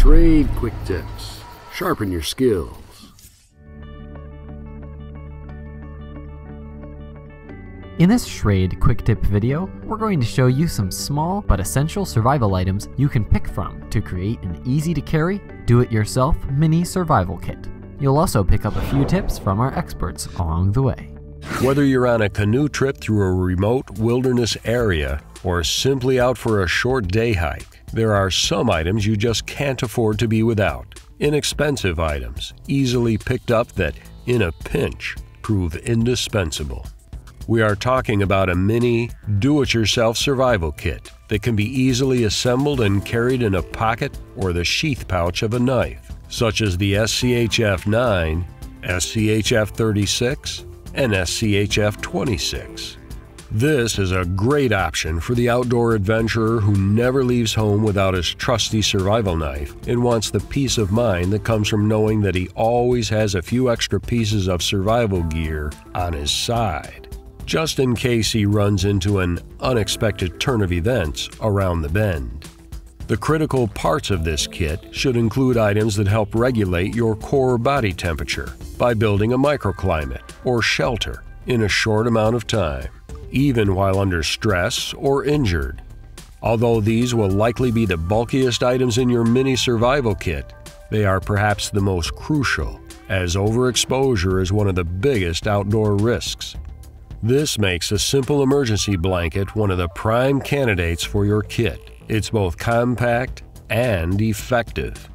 Schrade Quick Tips. Sharpen your skills. In this Schrade quick tip video, we're going to show you some small but essential survival items you can pick from to create an easy to carry, do-it-yourself mini survival kit. You'll also pick up a few tips from our experts along the way. Whether you're on a canoe trip through a remote wilderness area or simply out for a short day hike, there are some items you just can't afford to be without. Inexpensive items, easily picked up that, in a pinch, prove indispensable. We are talking about a mini, do it yourself survival kit that can be easily assembled and carried in a pocket or the sheath pouch of a knife, such as the SCHF 9, SCHF 36, and SCHF 26. This is a great option for the outdoor adventurer who never leaves home without his trusty survival knife and wants the peace of mind that comes from knowing that he always has a few extra pieces of survival gear on his side just in case he runs into an unexpected turn of events around the bend. The critical parts of this kit should include items that help regulate your core body temperature by building a microclimate or shelter in a short amount of time, even while under stress or injured. Although these will likely be the bulkiest items in your mini survival kit, they are perhaps the most crucial, as overexposure is one of the biggest outdoor risks. This makes a simple emergency blanket one of the prime candidates for your kit. It's both compact and effective.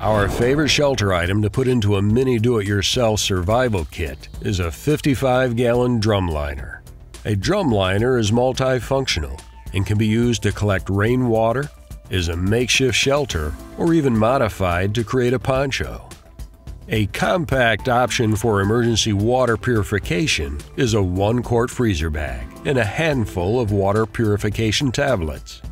Our favorite shelter item to put into a mini do-it-yourself survival kit is a 55-gallon drum liner. A drum liner is multifunctional and can be used to collect rainwater, is a makeshift shelter, or even modified to create a poncho. A compact option for emergency water purification is a one quart freezer bag and a handful of water purification tablets.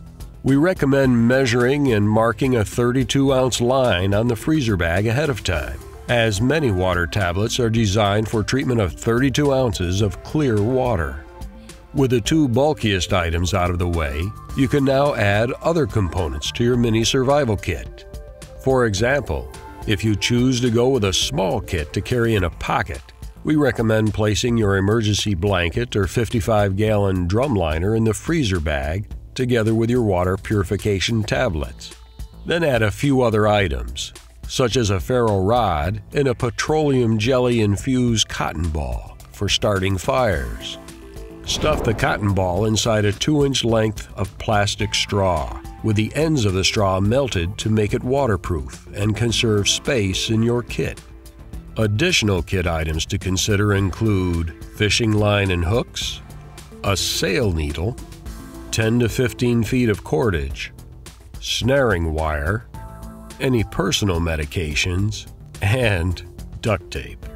We recommend measuring and marking a 32 ounce line on the freezer bag ahead of time, as many water tablets are designed for treatment of 32 ounces of clear water. With the two bulkiest items out of the way, you can now add other components to your mini survival kit. For example, if you choose to go with a small kit to carry in a pocket, we recommend placing your emergency blanket or 55 gallon drum liner in the freezer bag together with your water purification tablets. Then add a few other items, such as a ferro rod and a petroleum jelly infused cotton ball for starting fires. Stuff the cotton ball inside a 2 inch length of plastic straw with the ends of the straw melted to make it waterproof and conserve space in your kit. Additional kit items to consider include fishing line and hooks, a sail needle, 10 to 15 feet of cordage, snaring wire, any personal medications, and duct tape.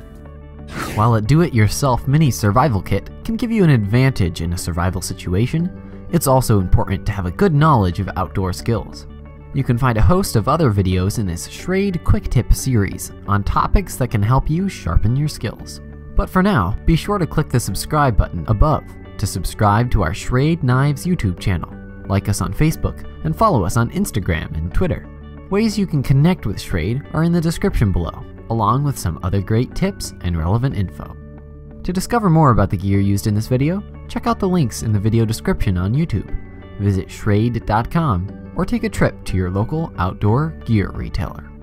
While a do-it-yourself mini survival kit can give you an advantage in a survival situation, it's also important to have a good knowledge of outdoor skills. You can find a host of other videos in this Schrade Quick Tip series on topics that can help you sharpen your skills. But for now, be sure to click the subscribe button above to subscribe to our Schrade Knives YouTube channel, like us on Facebook, and follow us on Instagram and Twitter. Ways you can connect with Schrade are in the description below, along with some other great tips and relevant info. To discover more about the gear used in this video, check out the links in the video description on YouTube. Visit Schrade.com or take a trip to your local outdoor gear retailer.